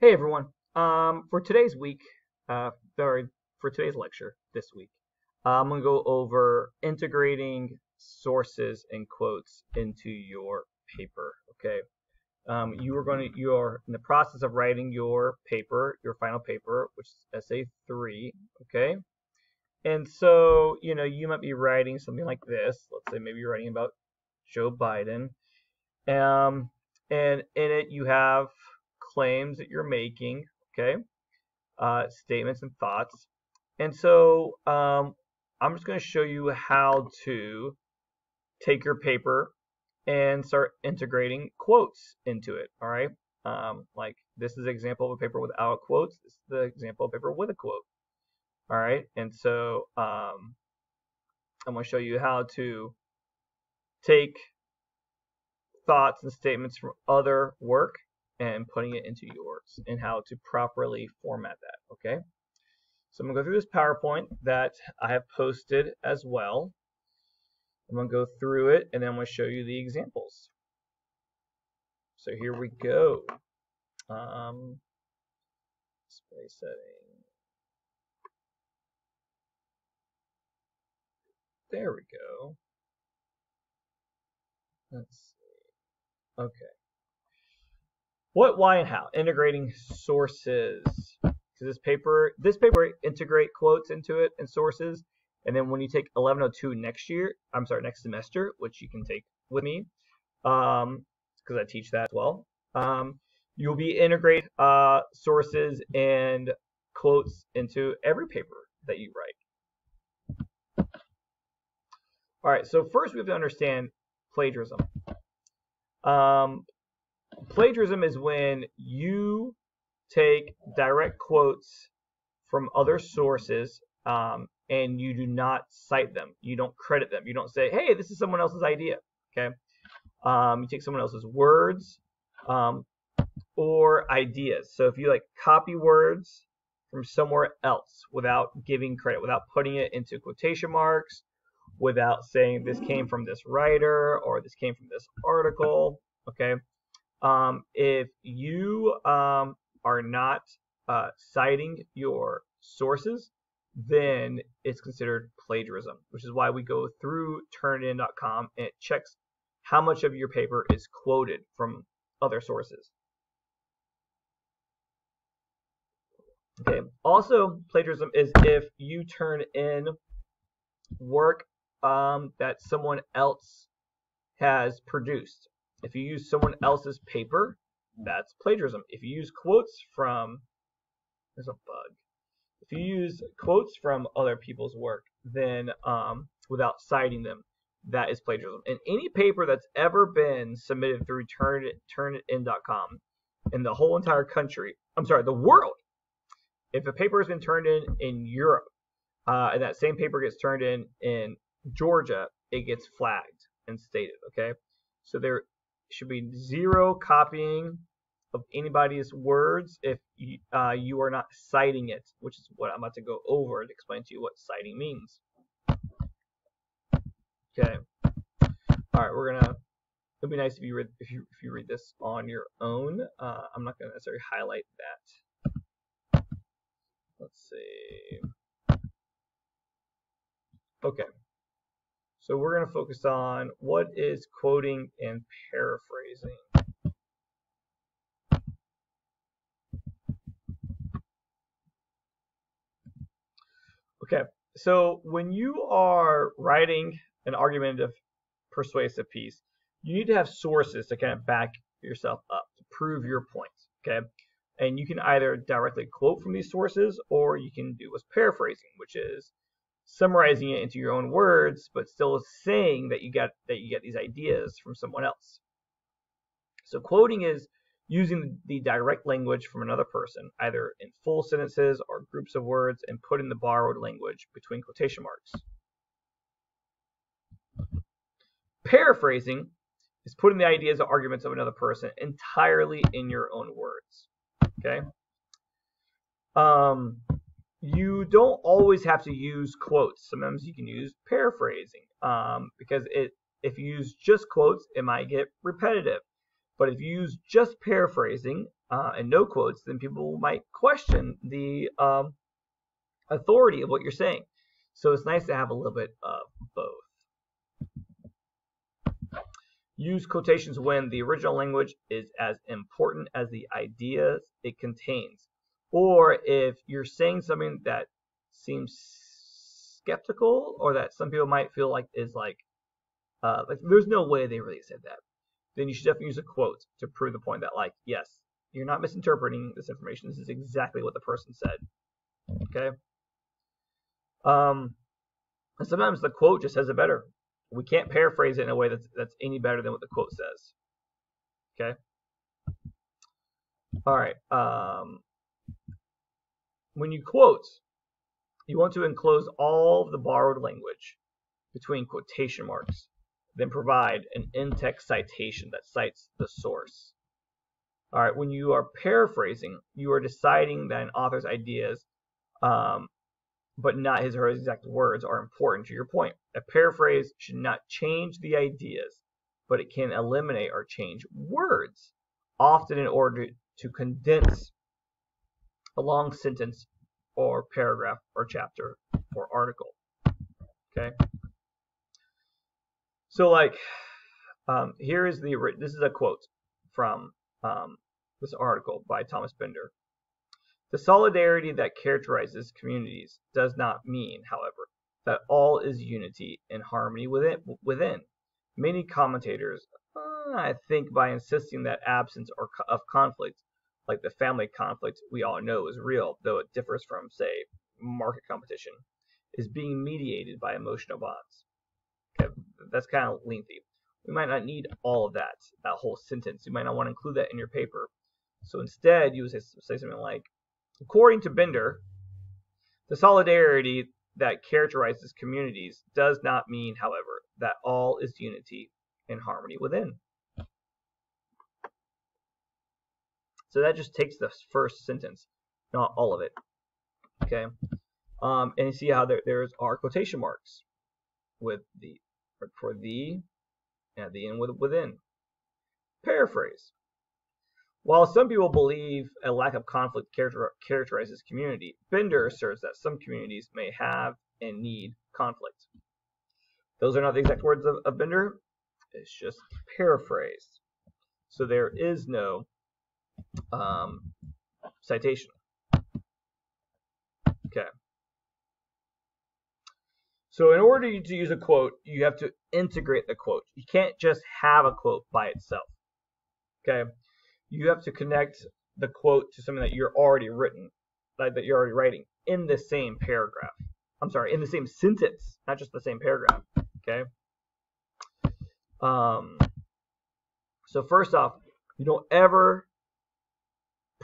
Hey everyone. Um, for today's week, uh, sorry, for today's lecture this week, uh, I'm gonna go over integrating sources and quotes into your paper. Okay. Um, you are going to you are in the process of writing your paper, your final paper, which is essay three. Okay. And so you know you might be writing something like this. Let's say maybe you're writing about Joe Biden. Um, and in it you have claims that you're making, okay, uh, statements and thoughts. And so um, I'm just going to show you how to take your paper and start integrating quotes into it. All right, um, like this is an example of a paper without quotes. This is the example of a paper with a quote. All right, and so um, I'm going to show you how to take thoughts and statements from other work and putting it into yours and how to properly format that, okay? So I'm to go through this PowerPoint that I have posted as well. I'm to go through it and then I'm to show you the examples. So here we go. Um, display setting. There we go. Let's see. Okay. What, why, and how? Integrating sources. Because this paper, this paper integrate quotes into it and sources, and then when you take 1102 next year, I'm sorry, next semester, which you can take with me, um, because I teach that as well. Um, you'll be integrate uh, sources and quotes into every paper that you write. All right, so first we have to understand plagiarism. Um, plagiarism is when you take direct quotes from other sources um, and you do not cite them. You don't credit them. You don't say, hey, this is someone else's idea. Okay. Um, you take someone else's words um, or ideas. So if you like copy words from somewhere else without giving credit, without putting it into quotation marks, without saying this came from this writer or this came from this article, okay, um, if you um, are not uh, citing your sources, then it's considered plagiarism, which is why we go through Turnitin.com and it checks how much of your paper is quoted from other sources. Okay. Also, plagiarism is if you turn in work um, that someone else has produced. If you use someone else's paper, that's plagiarism. If you use quotes from, there's a bug. If you use quotes from other people's work, then um, without citing them, that is plagiarism. And any paper that's ever been submitted through Turn Turnitin.com in the whole entire country, I'm sorry, the world, if a paper has been turned in in Europe, uh, and that same paper gets turned in in Georgia, it gets flagged and stated. Okay, so there should be zero copying of anybody's words if you, uh, you are not citing it, which is what I'm about to go over to explain to you what citing means. Okay. All right, we're gonna. It'd be nice if you read if you if you read this on your own. Uh, I'm not gonna necessarily highlight that. Let's see. Okay. So we're going to focus on what is quoting and paraphrasing. Okay, so when you are writing an argumentative persuasive piece, you need to have sources to kind of back yourself up to prove your points. Okay, and you can either directly quote from these sources or you can do what's paraphrasing, which is summarizing it into your own words, but still saying that you get that you get these ideas from someone else. So quoting is using the direct language from another person, either in full sentences or groups of words, and putting the borrowed language between quotation marks. Paraphrasing is putting the ideas or arguments of another person entirely in your own words. Okay. Um, you don't always have to use quotes. Sometimes you can use paraphrasing um, because it if you use just quotes, it might get repetitive. But if you use just paraphrasing uh, and no quotes, then people might question the um, authority of what you're saying. So it's nice to have a little bit of both. Use quotations when the original language is as important as the ideas it contains. Or if you're saying something that seems skeptical or that some people might feel like is like, uh, like there's no way they really said that, then you should definitely use a quote to prove the point that like, yes, you're not misinterpreting this information. This is exactly what the person said. Okay. Um, and sometimes the quote just says it better. We can't paraphrase it in a way that's that's any better than what the quote says. Okay. All right. Um, when you quote, you want to enclose all of the borrowed language between quotation marks, then provide an in-text citation that cites the source. All right, when you are paraphrasing, you are deciding that an author's ideas, um, but not his or her exact words, are important to your point. A paraphrase should not change the ideas, but it can eliminate or change words, often in order to condense a long sentence or paragraph or chapter or article. Okay. So like, um, here is the this is a quote from um, this article by Thomas Bender. The solidarity that characterizes communities does not mean, however, that all is unity and harmony within. within. Many commentators, uh, I think, by insisting that absence or of conflict like the family conflict we all know is real, though it differs from, say, market competition, is being mediated by emotional bonds. Okay, that's kind of lengthy. We might not need all of that, that whole sentence. You might not want to include that in your paper. So instead, you would say, say something like, according to Bender, the solidarity that characterizes communities does not mean, however, that all is unity and harmony within. So that just takes the first sentence, not all of it. Okay. Um, and you see how there, there's our quotation marks with the for the and the end with within. Paraphrase. While some people believe a lack of conflict character, characterizes community, Bender asserts that some communities may have and need conflict. Those are not the exact words of, of Bender. It's just paraphrased. So there is no um, citation. Okay. So in order to use a quote, you have to integrate the quote. You can't just have a quote by itself. Okay. You have to connect the quote to something that you're already written, like that you're already writing in the same paragraph. I'm sorry, in the same sentence, not just the same paragraph. Okay. Um. So first off, you don't ever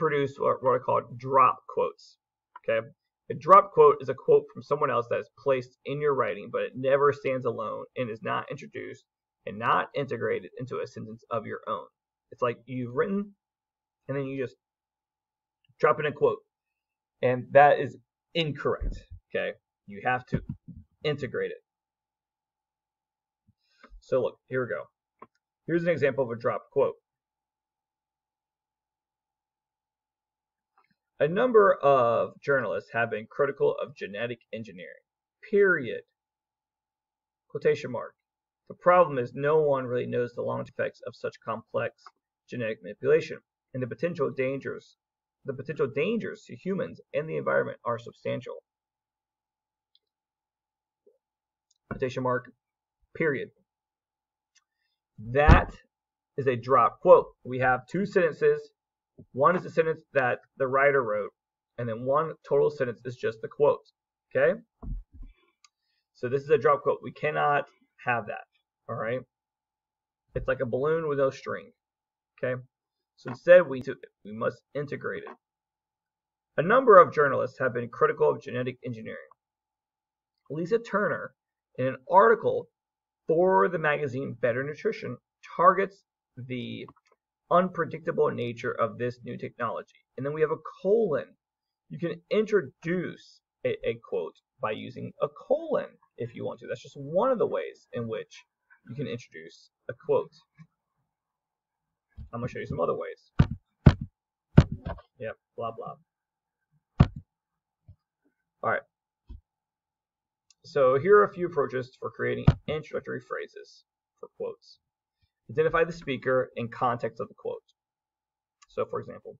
produce what, what are called drop quotes. Okay, a drop quote is a quote from someone else that is placed in your writing, but it never stands alone and is not introduced and not integrated into a sentence of your own. It's like you've written and then you just drop in a quote, and that is incorrect. Okay, you have to integrate it. So look, here we go. Here's an example of a drop quote. A number of journalists have been critical of genetic engineering. Period. Quotation mark. The problem is no one really knows the long effects of such complex genetic manipulation, and the potential dangers the potential dangers to humans and the environment are substantial. Quotation mark. Period. That is a drop quote. We have two sentences one is a sentence that the writer wrote, and then one total sentence is just the quote. Okay? So this is a drop quote. We cannot have that. All right? It's like a balloon with no string. Okay? So instead, we, we must integrate it. A number of journalists have been critical of genetic engineering. Lisa Turner, in an article for the magazine Better Nutrition, targets the unpredictable nature of this new technology. And then we have a colon. You can introduce a, a quote by using a colon if you want to. That's just one of the ways in which you can introduce a quote. I'm going to show you some other ways. Yep, blah, blah. All right. So here are a few approaches for creating introductory phrases for quotes. Identify the speaker and context of the quote. So for example,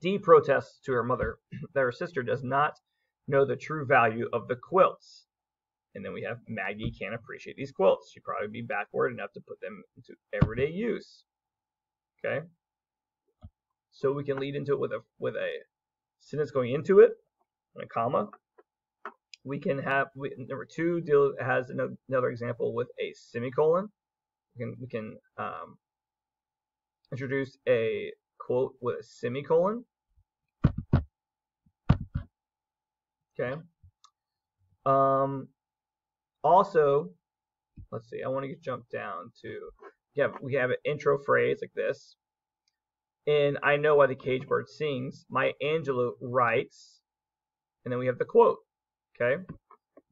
Dee protests to her mother that her sister does not know the true value of the quilts. And then we have Maggie can't appreciate these quilts. She'd probably be backward enough to put them into everyday use. Okay? So we can lead into it with a with a sentence going into it and a comma. We can have we, number two deal has another example with a semicolon. We can we can um, introduce a quote with a semicolon. Okay. Um, also, let's see. I want to jump down to yeah. We have an intro phrase like this. And I know why the cage bird sings. Maya Angelou writes, and then we have the quote. Okay.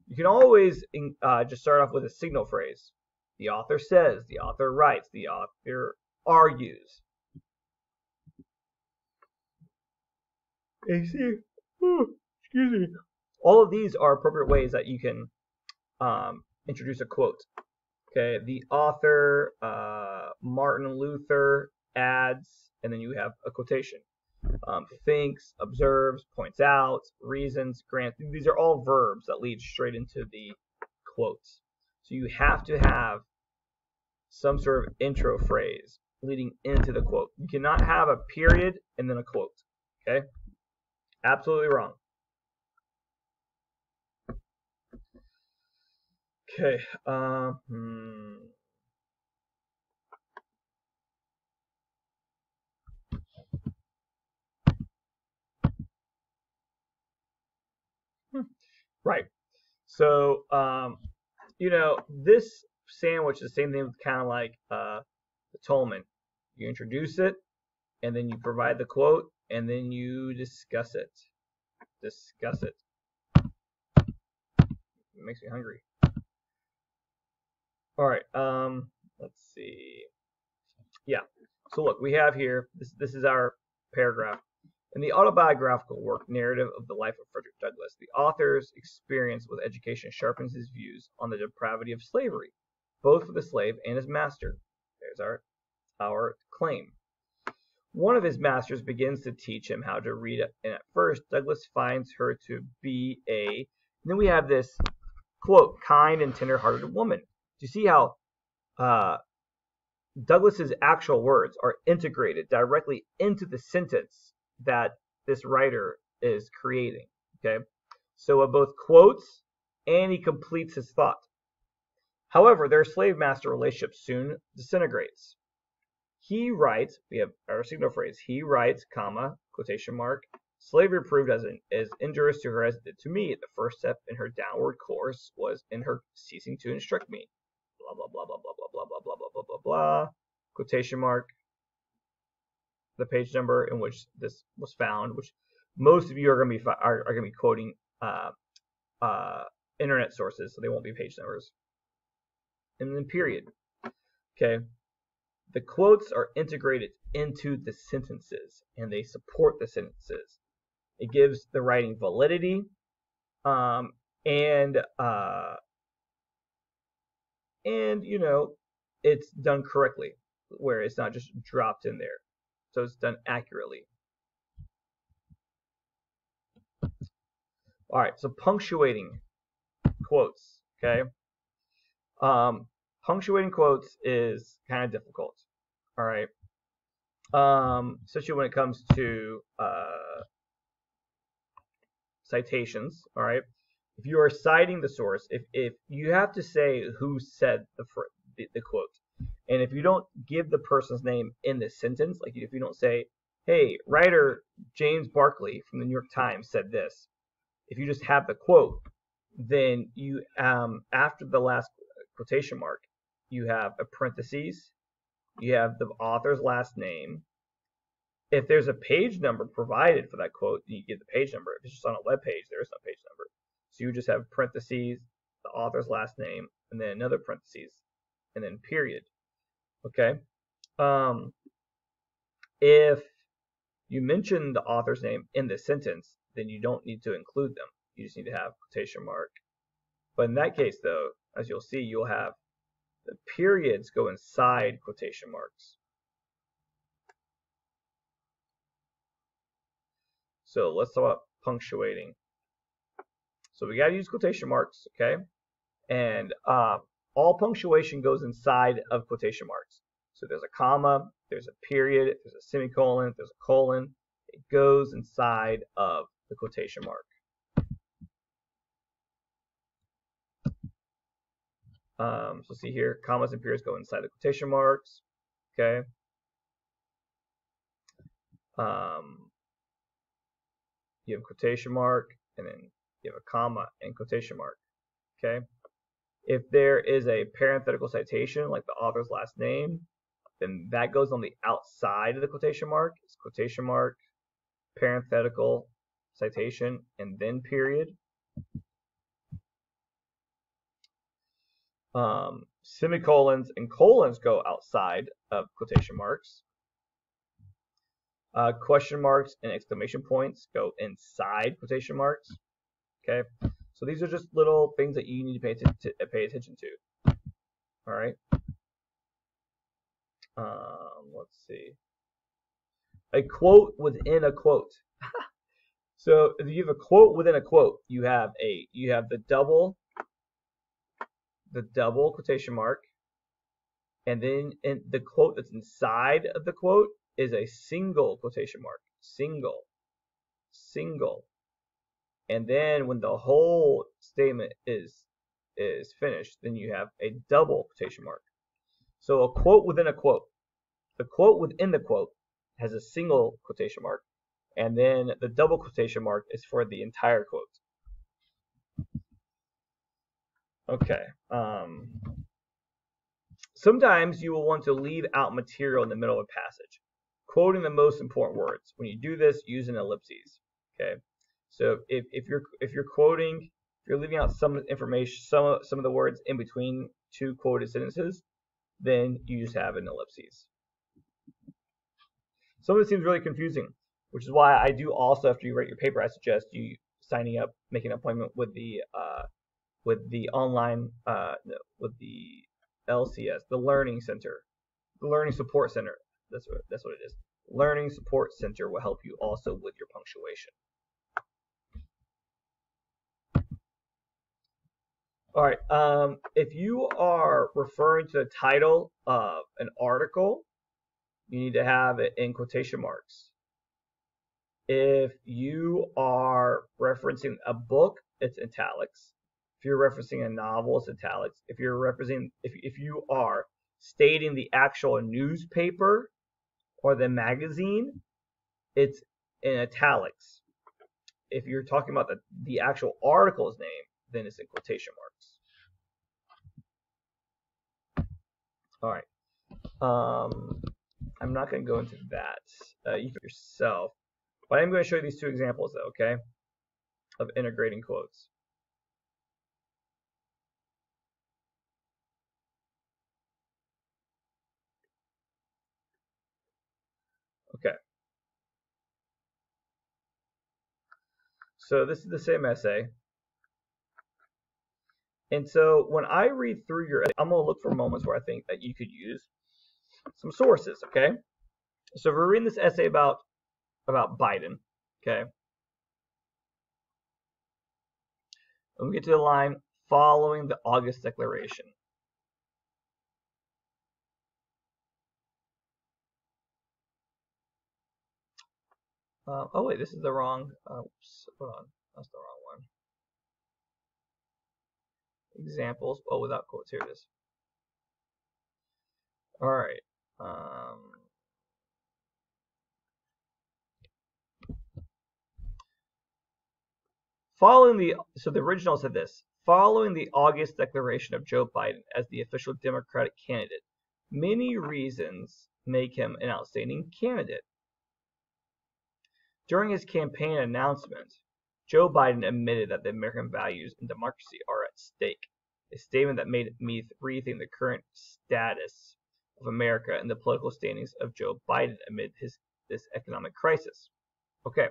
You can always uh, just start off with a signal phrase. The author says, the author writes, the author argues. AC. excuse me. All of these are appropriate ways that you can um, introduce a quote. Okay, the author, uh, Martin Luther, adds, and then you have a quotation. Um, thinks, observes, points out, reasons, grants. These are all verbs that lead straight into the quotes. So you have to have some sort of intro phrase leading into the quote. You cannot have a period and then a quote. Okay? Absolutely wrong. Okay. Um, hmm. Right. So, um, you know, this sandwich the same thing, with kind of like uh, the Tolman. You introduce it, and then you provide the quote, and then you discuss it. Discuss it. It makes me hungry. All right. Um, let's see. Yeah. So look, we have here. This this is our paragraph. In the autobiographical work Narrative of the Life of Frederick Douglass, the author's experience with education sharpens his views on the depravity of slavery, both for the slave and his master. There's our our claim. One of his masters begins to teach him how to read, and at first Douglass finds her to be a. then we have this quote, kind and tender-hearted woman. Do you see how uh, Douglass's actual words are integrated directly into the sentence that this writer is creating? Okay, so it both quotes and he completes his thought. However, their slave-master relationship soon disintegrates. He writes, we have our signal phrase, he writes, comma, quotation mark, slavery proved as, an, as injurious to her as it did to me. The first step in her downward course was in her ceasing to instruct me. Blah, blah, blah, blah, blah, blah, blah, blah, blah, blah, blah, blah, quotation mark, the page number in which this was found, which most of you are going to be are, are going to be quoting uh, uh, internet sources, so they won't be page numbers. And then period. Okay, the quotes are integrated into the sentences and they support the sentences. It gives the writing validity um, and uh, and you know it's done correctly where it's not just dropped in there. So it's done accurately. All right, so punctuating quotes, okay? Um, punctuating quotes is kind of difficult. All right. Um, especially when it comes to uh, citations. All right. If you are citing the source, if, if you have to say who said the, the, the quote, and if you don't give the person's name in the sentence, like if you don't say, hey, writer James Barkley from the New York Times said this, if you just have the quote, then you, um, after the last quotation mark, you have a parentheses, you have the author's last name. If there's a page number provided for that quote, you get the page number. If it's just on a web page, there is no page number. So you just have parentheses, the author's last name, and then another parentheses, and then period. Okay. Um, if you mention the author's name in the sentence, then you don't need to include them. You just need to have quotation mark. But in that case, though, as you'll see, you'll have the periods go inside quotation marks. So let's talk about punctuating. So we got to use quotation marks, okay? And uh, all punctuation goes inside of quotation marks. So there's a comma, there's a period, there's a semicolon, there's a colon. It goes inside of the quotation mark. Um, so see here, commas and periods go inside the quotation marks. Okay. Um, you have quotation mark, and then you have a comma and quotation mark. Okay. If there is a parenthetical citation, like the author's last name, then that goes on the outside of the quotation mark. It's quotation mark, parenthetical, citation, and then period. Um, semicolons and colons go outside of quotation marks. Uh, question marks and exclamation points go inside quotation marks. Okay, so these are just little things that you need to pay, to pay attention to. All right. Um, let's see. A quote within a quote. so if you have a quote within a quote, you have a you have the double the double quotation mark, and then in the quote that's inside of the quote is a single quotation mark. Single. Single. And then when the whole statement is is finished, then you have a double quotation mark. So a quote within a quote. The quote within the quote has a single quotation mark, and then the double quotation mark is for the entire quote. Okay. Um, sometimes you will want to leave out material in the middle of a passage, quoting the most important words. When you do this, use an ellipses. Okay. So if, if you're if you're quoting, if you're leaving out some information, some some of the words in between two quoted sentences, then you just have an ellipses. Some of it seems really confusing, which is why I do also after you write your paper, I suggest you signing up, making an appointment with the uh, with the online uh, with the LCS, the Learning Center, the Learning Support Center. That's what that's what it is. Learning Support Center will help you also with your punctuation. All right. Um, if you are referring to the title of an article, you need to have it in quotation marks. If you are referencing a book, it's italics. If you're referencing a novel, it's italics. If you're referencing, if, if you are stating the actual newspaper or the magazine, it's in italics. If you're talking about the, the actual article's name, then it's in quotation marks. All right. Um, I'm not going to go into that. Uh, you yourself. But I'm going to show you these two examples, though, okay, of integrating quotes. Okay. So this is the same essay. And so when I read through your, I'm going to look for moments where I think that you could use some sources, okay? So if we're reading this essay about about Biden, okay? And we get to the line following the August declaration. Uh, oh wait, this is the wrong. Uh, oops, hold on, that's the wrong one. Examples. Oh, without quotes. Here it is. All right. Um, following the so the original said this following the August declaration of Joe Biden as the official Democratic candidate, many reasons make him an outstanding candidate. During his campaign announcement, Joe Biden admitted that the American values and democracy are at stake, a statement that made me rethink the current status of America and the political standings of Joe Biden amid his this economic crisis. Okay,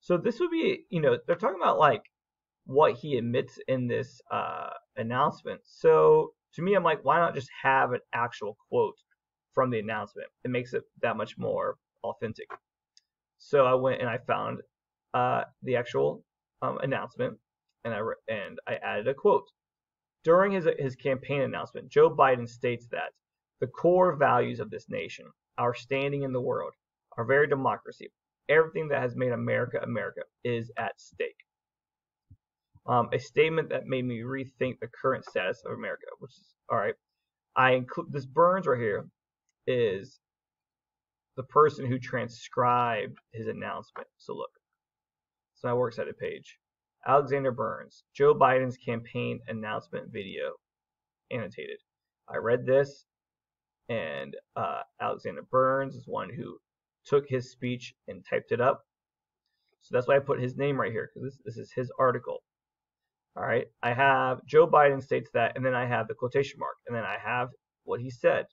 so this would be, you know, they're talking about like what he admits in this uh, announcement. So to me, I'm like, why not just have an actual quote from the announcement? It makes it that much more authentic. So I went and I found uh, the actual um, announcement, and I and I added a quote. During his his campaign announcement, Joe Biden states that the core values of this nation, our standing in the world, our very democracy, everything that has made America America, is at stake. Um, a statement that made me rethink the current status of America, which is all right. I include this Burns right here is the person who transcribed his announcement. So look, it's my works cited page. Alexander Burns, Joe Biden's campaign announcement video, annotated. I read this, and uh, Alexander Burns is one who took his speech and typed it up. So that's why I put his name right here because this, this is his article. All right, I have Joe Biden states that, and then I have the quotation mark, and then I have what he said.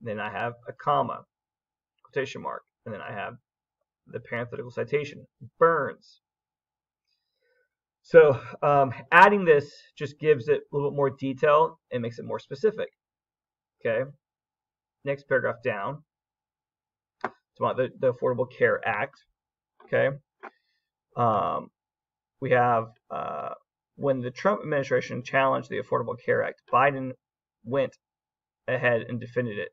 Then I have a comma, quotation mark, and then I have the parenthetical citation, Burns. So um, adding this just gives it a little bit more detail and makes it more specific. Okay. Next paragraph down. It's about the, the Affordable Care Act. Okay. Um, we have uh, when the Trump administration challenged the Affordable Care Act, Biden went ahead and defended it,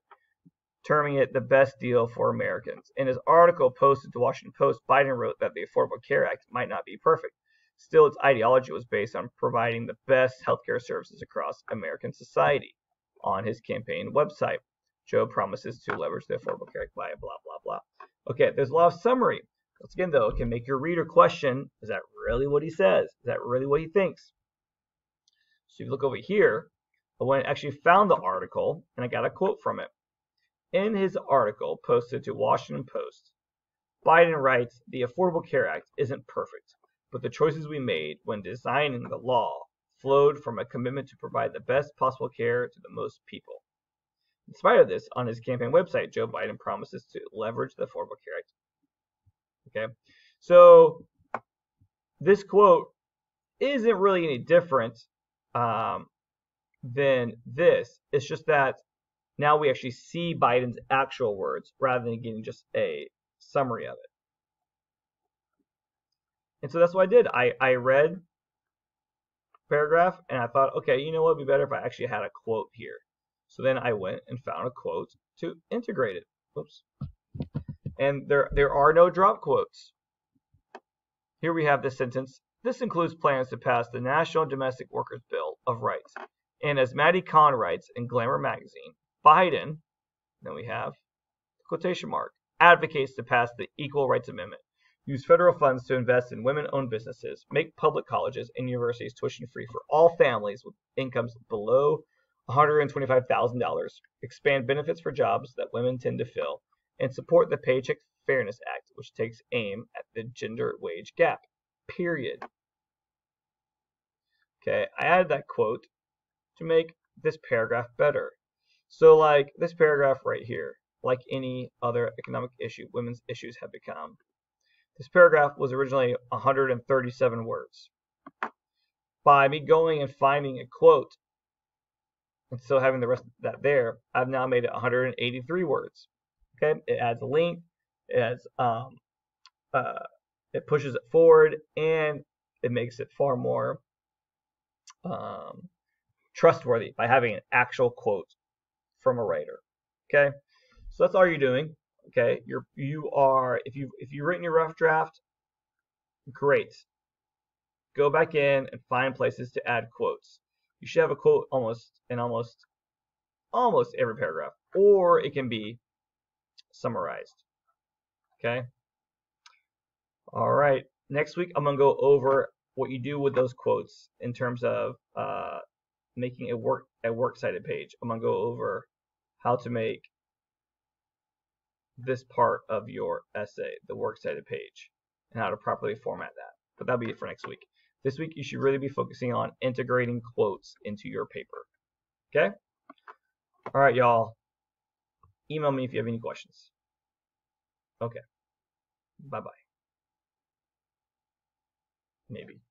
terming it the best deal for Americans. In his article posted to Washington Post, Biden wrote that the Affordable Care Act might not be perfect. Still, its ideology was based on providing the best healthcare services across American society. On his campaign website, Joe promises to leverage the Affordable Care Act by blah, blah, blah. Okay, there's a lot of summary. Once again, though, it can make your reader question, is that really what he says? Is that really what he thinks? So if you look over here, I went actually found the article, and I got a quote from it. In his article posted to Washington Post, Biden writes, the Affordable Care Act isn't perfect, but the choices we made when designing the law flowed from a commitment to provide the best possible care to the most people. In spite of this, on his campaign website, Joe Biden promises to leverage the Affordable Care Act Okay, so this quote isn't really any different um, than this. It's just that now we actually see Biden's actual words rather than getting just a summary of it. And so that's what I did. I, I read paragraph and I thought, okay, you know what would be better if I actually had a quote here. So then I went and found a quote to integrate it. Oops and there, there are no drop quotes. Here we have this sentence. This includes plans to pass the National Domestic Workers Bill of Rights. And as Maddie Kahn writes in Glamour magazine, Biden, then we have quotation mark, advocates to pass the Equal Rights Amendment, use federal funds to invest in women-owned businesses, make public colleges and universities tuition-free for all families with incomes below $125,000, expand benefits for jobs that women tend to fill, and support the Paycheck Fairness Act, which takes aim at the gender wage gap. Period. Okay, I added that quote to make this paragraph better. So, like this paragraph right here, like any other economic issue, women's issues have become. This paragraph was originally 137 words. By me going and finding a quote and still having the rest of that there, I've now made it 183 words. Okay, it adds a link, it adds um, uh, it pushes it forward, and it makes it far more um, trustworthy by having an actual quote from a writer. Okay, so that's all you're doing. Okay, you're you are if you if you've written your rough draft, great. Go back in and find places to add quotes. You should have a quote almost in almost almost every paragraph, or it can be summarized. Okay? All right. Next week, I'm to go over what you do with those quotes in terms of uh, making a work a works cited page. I'm to go over how to make this part of your essay, the works cited page, and how to properly format that. But that'll be it for next week. This week, you should really be focusing on integrating quotes into your paper. Okay? All right, y'all. Email me if you have any questions. Okay. Bye bye. Maybe.